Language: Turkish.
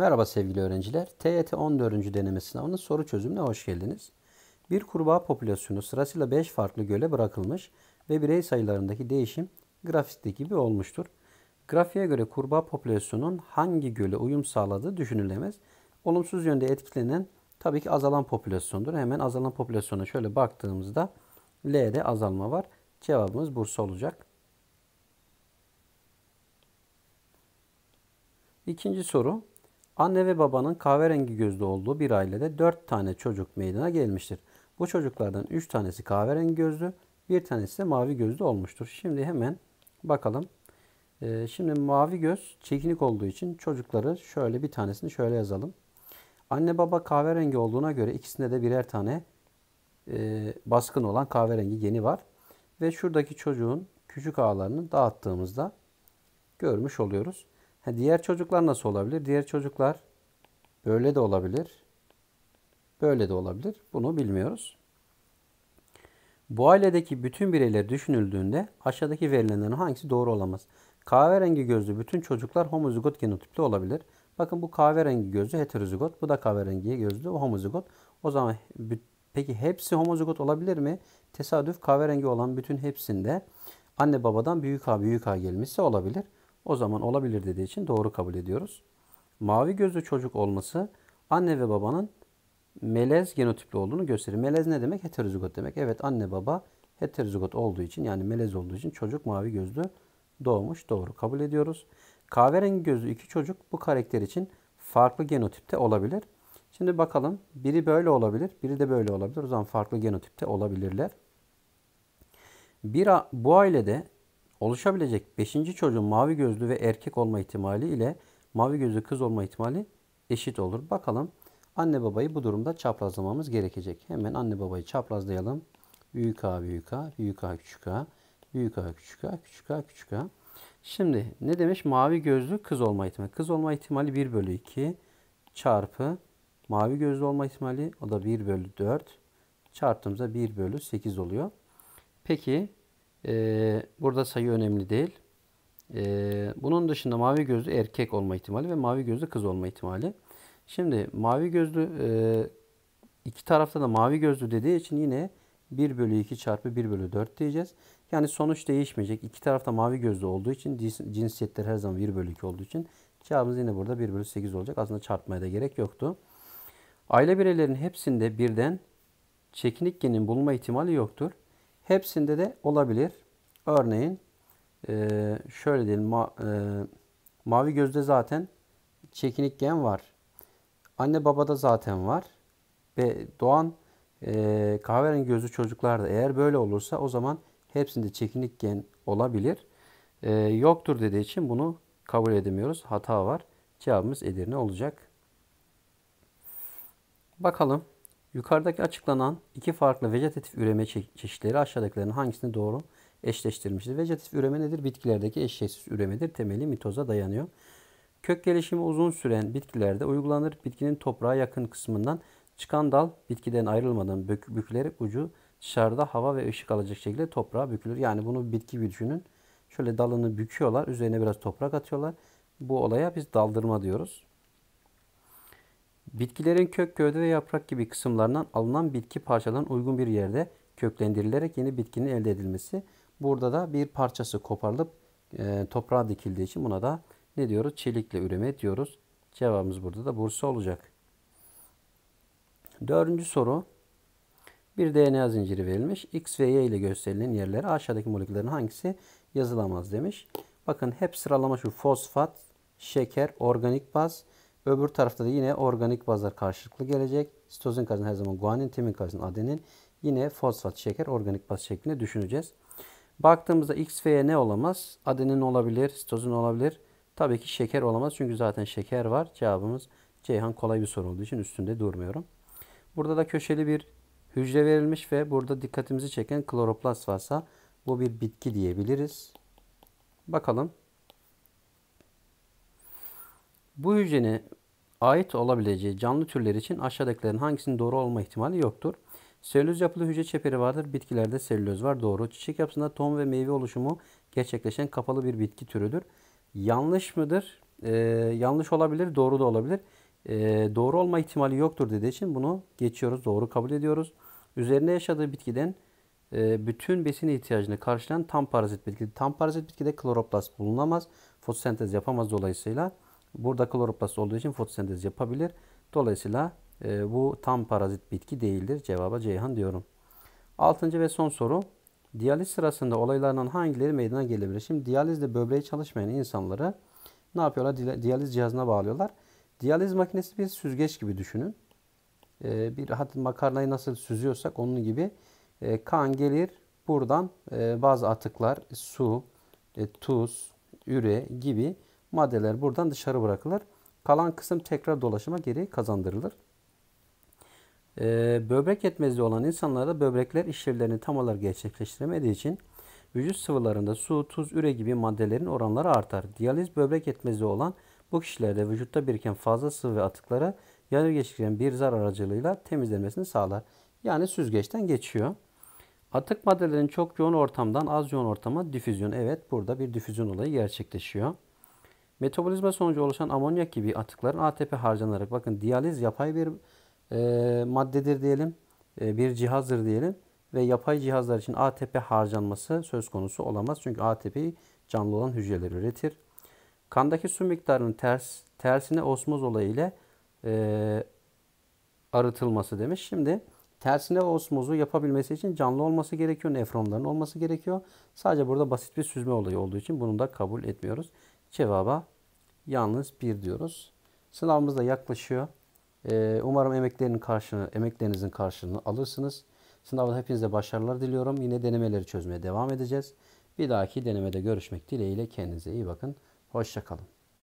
Merhaba sevgili öğrenciler. TYT 14. deneme sınavının soru çözümüne hoş geldiniz. Bir kurbağa popülasyonu sırasıyla 5 farklı göle bırakılmış ve birey sayılarındaki değişim grafikteki gibi olmuştur. Grafiğe göre kurbağa popülasyonunun hangi göle uyum sağladığı düşünülemez. Olumsuz yönde etkilenen tabii ki azalan popülasyondur. Hemen azalan popülasyona şöyle baktığımızda L'de azalma var. Cevabımız Bursa olacak. İkinci soru. Anne ve babanın kahverengi gözlü olduğu bir ailede 4 tane çocuk meydana gelmiştir. Bu çocuklardan 3 tanesi kahverengi gözlü, bir tanesi de mavi gözlü olmuştur. Şimdi hemen bakalım. Ee, şimdi mavi göz çekinik olduğu için çocukları şöyle bir tanesini şöyle yazalım. Anne baba kahverengi olduğuna göre ikisinde de birer tane e, baskın olan kahverengi geni var. Ve şuradaki çocuğun küçük ağlarını dağıttığımızda görmüş oluyoruz. Ha, diğer çocuklar nasıl olabilir? Diğer çocuklar böyle de olabilir. Böyle de olabilir. Bunu bilmiyoruz. Bu ailedeki bütün bireyler düşünüldüğünde aşağıdaki verilenlerin hangisi doğru olamaz? Kahverengi gözlü bütün çocuklar homozigot genotipli olabilir. Bakın bu kahverengi gözlü heterozigot. Bu da kahverengi gözlü homozigot. O zaman peki hepsi homozigot olabilir mi? Tesadüf kahverengi olan bütün hepsinde anne babadan büyük A büyük A gelmişse olabilir. O zaman olabilir dediği için doğru kabul ediyoruz. Mavi gözlü çocuk olması anne ve babanın melez genotipli olduğunu gösterir. Melez ne demek? Heterozigot demek. Evet anne baba heterozigot olduğu için yani melez olduğu için çocuk mavi gözlü doğmuş. Doğru kabul ediyoruz. Kahverengi gözlü iki çocuk bu karakter için farklı genotipte olabilir. Şimdi bakalım. Biri böyle olabilir, biri de böyle olabilir. O zaman farklı genotipte olabilirler. Bir, bu ailede oluşabilecek 5. çocuğun mavi gözlü ve erkek olma ihtimali ile mavi gözlü kız olma ihtimali eşit olur. Bakalım anne babayı bu durumda çaprazlamamız gerekecek. Hemen anne babayı çaprazlayalım. Büyük A, büyük A, büyük A, küçük A, büyük A, küçük A, küçük A, küçük A. Şimdi ne demiş? Mavi gözlü kız olma ihtimali. Kız olma ihtimali 1 bölü 2 çarpı mavi gözlü olma ihtimali o da 1 bölü 4 çarptığımızda 1 bölü 8 oluyor. Peki ee, burada sayı önemli değil. Ee, bunun dışında mavi gözlü erkek olma ihtimali ve mavi gözlü kız olma ihtimali. Şimdi mavi gözlü e, iki tarafta da mavi gözlü dediği için yine 1 bölü 2 çarpı 1 bölü 4 diyeceğiz. Yani sonuç değişmeyecek. İki tarafta mavi gözlü olduğu için cinsiyetler her zaman 1 bölü 2 olduğu için cevabımız yine burada 1 bölü 8 olacak. Aslında çarpmaya da gerek yoktu. Aile bireylerinin hepsinde birden çekinik genin bulunma ihtimali yoktur. Hepsinde de olabilir. Örneğin e, şöyle diyelim ma, e, mavi gözde zaten çekinik gen var. Anne babada zaten var. Ve doğan e, kahverengi gözlü çocuklarda eğer böyle olursa o zaman hepsinde çekinik gen olabilir. E, yoktur dediği için bunu kabul edemiyoruz. Hata var. Cevabımız Edirne olacak. Bakalım. Yukarıdaki açıklanan iki farklı vegetatif üreme çeşitleri aşağıdakilerin hangisini doğru eşleştirmiştir? Vegetatif üreme nedir? Bitkilerdeki eşleşsiz üremedir. Temeli mitoza dayanıyor. Kök gelişimi uzun süren bitkilerde uygulanır. Bitkinin toprağa yakın kısmından çıkan dal bitkiden ayrılmadan bük bükülerek ucu dışarıda hava ve ışık alacak şekilde toprağa bükülür. Yani bunu bitki gibi düşünün. Şöyle dalını büküyorlar. Üzerine biraz toprak atıyorlar. Bu olaya biz daldırma diyoruz. Bitkilerin kök, gövde ve yaprak gibi kısımlarından alınan bitki parçalarının uygun bir yerde köklendirilerek yeni bitkinin elde edilmesi. Burada da bir parçası koparılıp e, toprağa dikildiği için buna da ne diyoruz? Çelikle üreme diyoruz. Cevabımız burada da Bursa olacak. Dördüncü soru. Bir DNA zinciri verilmiş. X ve Y ile gösterilen yerlere aşağıdaki moleküllerin hangisi yazılamaz demiş. Bakın hep sıralama şu fosfat, şeker, organik baz, Öbür tarafta da yine organik bazlar karşılıklı gelecek. Sitozin karşısında her zaman guanin, timin karşısında adenin. Yine fosfat şeker organik baz şeklinde düşüneceğiz. Baktığımızda X ve ne olamaz? Adenin olabilir, sitozin olabilir. Tabii ki şeker olamaz çünkü zaten şeker var. Cevabımız Ceyhan kolay bir soru olduğu için üstünde durmuyorum. Burada da köşeli bir hücre verilmiş ve burada dikkatimizi çeken kloroplast varsa bu bir bitki diyebiliriz. Bakalım. Bu hücrenin ait olabileceği canlı türler için aşağıdakilerin hangisinin doğru olma ihtimali yoktur. Selüloz yapılı hücre çeperi vardır. Bitkilerde selüloz var. Doğru. Çiçek yapısında tohum ve meyve oluşumu gerçekleşen kapalı bir bitki türüdür. Yanlış mıdır? e, yanlış olabilir, doğru da olabilir. E, doğru olma ihtimali yoktur dediği için bunu geçiyoruz, doğru kabul ediyoruz. Üzerinde yaşadığı bitkiden e, bütün besin ihtiyacını karşılayan tam parazit bitki. Tam parazit bitkide kloroplast bulunamaz. Fotosentez yapamaz dolayısıyla. Burada kloroplast olduğu için fotosentez yapabilir. Dolayısıyla e, bu tam parazit bitki değildir. Cevaba Ceyhan diyorum. Altıncı ve son soru. Diyaliz sırasında olaylardan hangileri meydana gelebilir? Şimdi diyalizde böbreği çalışmayan insanları ne yapıyorlar? Diyaliz cihazına bağlıyorlar. Diyaliz makinesi bir süzgeç gibi düşünün. Ee, bir hadi makarnayı nasıl süzüyorsak onun gibi e, kan gelir buradan e, bazı atıklar, su, e, tuz, üre gibi maddeler buradan dışarı bırakılır. Kalan kısım tekrar dolaşıma geri kazandırılır. Ee, böbrek yetmezliği olan insanlarda böbrekler işlevlerini tam olarak gerçekleştiremediği için vücut sıvılarında su, tuz, üre gibi maddelerin oranları artar. Diyaliz böbrek yetmezliği olan bu kişilerde vücutta biriken fazla sıvı ve atıkları yanı geçiren bir zar aracılığıyla temizlenmesini sağlar. Yani süzgeçten geçiyor. Atık maddelerin çok yoğun ortamdan az yoğun ortama difüzyon. Evet burada bir difüzyon olayı gerçekleşiyor. Metabolizma sonucu oluşan amonyak gibi atıkların ATP harcanarak bakın diyaliz yapay bir e, maddedir diyelim. E, bir cihazdır diyelim. Ve yapay cihazlar için ATP harcanması söz konusu olamaz. Çünkü ATP'yi canlı olan hücreler üretir. Kandaki su miktarının ters, tersine osmoz olayı ile e, arıtılması demiş. Şimdi tersine osmozu yapabilmesi için canlı olması gerekiyor. Nefronların olması gerekiyor. Sadece burada basit bir süzme olayı olduğu için bunu da kabul etmiyoruz. Cevaba yalnız bir diyoruz. Sınavımız da yaklaşıyor. Ee, umarım emeklerinin karşılığını, emeklerinizin karşılığını alırsınız. Sınavda hepinize başarılar diliyorum. Yine denemeleri çözmeye devam edeceğiz. Bir dahaki denemede görüşmek dileğiyle kendinize iyi bakın. Hoşçakalın.